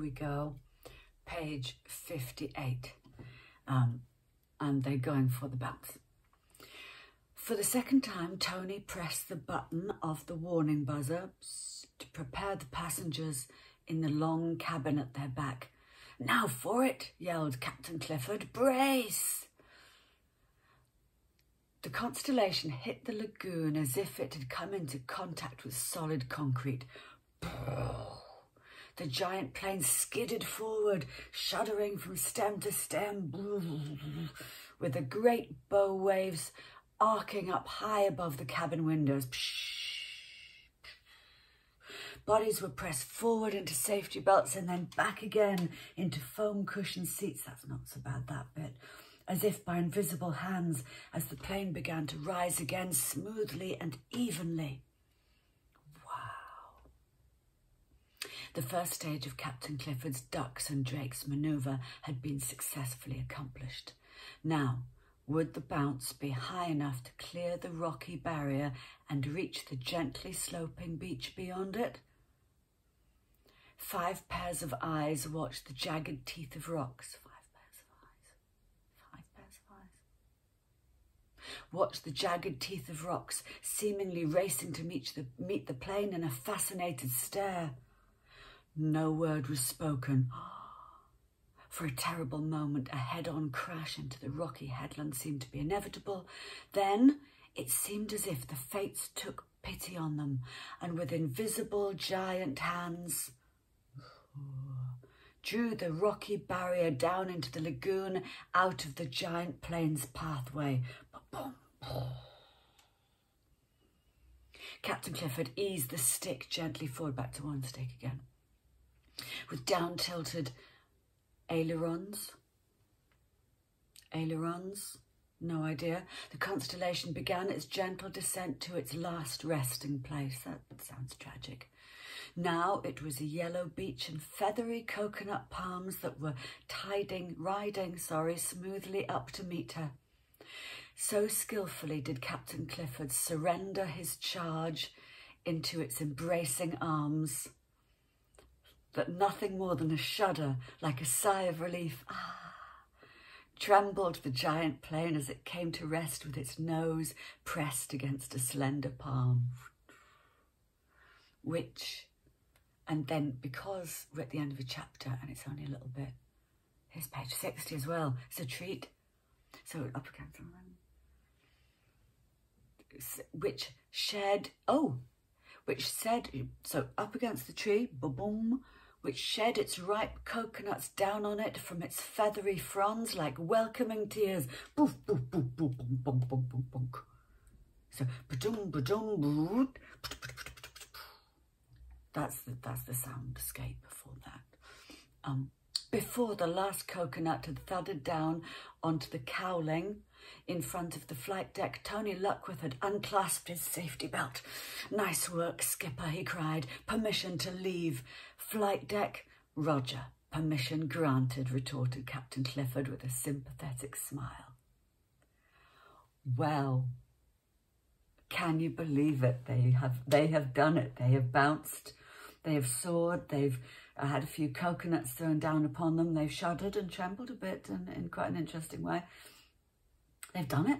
we go, page 58. Um, and they're going for the bounce. For the second time, Tony pressed the button of the warning buzzer to prepare the passengers in the long cabin at their back. Now for it, yelled Captain Clifford. Brace! The Constellation hit the lagoon as if it had come into contact with solid concrete. The giant plane skidded forward, shuddering from stem to stem, with the great bow waves arcing up high above the cabin windows. Bodies were pressed forward into safety belts and then back again into foam cushioned seats. That's not so bad, that bit. As if by invisible hands, as the plane began to rise again smoothly and evenly. The first stage of Captain Clifford's ducks and drakes manoeuvre had been successfully accomplished. Now, would the bounce be high enough to clear the rocky barrier and reach the gently sloping beach beyond it? Five pairs of eyes watched the jagged teeth of rocks. Five pairs of eyes. Five pairs of eyes. Watched the jagged teeth of rocks, seemingly racing to meet the, meet the plane in a fascinated stare. No word was spoken. For a terrible moment, a head-on crash into the rocky headland seemed to be inevitable. Then it seemed as if the fates took pity on them, and with invisible giant hands drew the rocky barrier down into the lagoon out of the giant plane's pathway. Captain Clifford eased the stick gently forward back to one stick again with down-tilted ailerons. Ailerons? No idea. The constellation began its gentle descent to its last resting place. That sounds tragic. Now it was a yellow beach and feathery coconut palms that were tiding, riding, sorry, smoothly up to meet her. So skilfully did Captain Clifford surrender his charge into its embracing arms that nothing more than a shudder, like a sigh of relief, ah, trembled the giant plane as it came to rest with its nose pressed against a slender palm. Which, and then because we're at the end of a chapter and it's only a little bit, here's page 60 as well, it's a treat. So up against. Which shed, oh, which said, so up against the tree, boom, which shed its ripe coconuts down on it from its feathery fronds like welcoming tears. Boof, boof, boof, boof, boom, boom, boom, boom, boom. So, ba-dum, ba-dum, that's the, that's the soundscape before that. Um, before the last coconut had thudded down onto the cowling in front of the flight deck, Tony Luckworth had unclasped his safety belt. Nice work, skipper, he cried. Permission to leave. Flight deck, Roger. Permission granted, retorted Captain Clifford with a sympathetic smile. Well, can you believe it? They have, they have done it. They have bounced. They have soared. They've uh, had a few coconuts thrown down upon them. They've shuddered and trembled a bit in, in quite an interesting way. They've done it.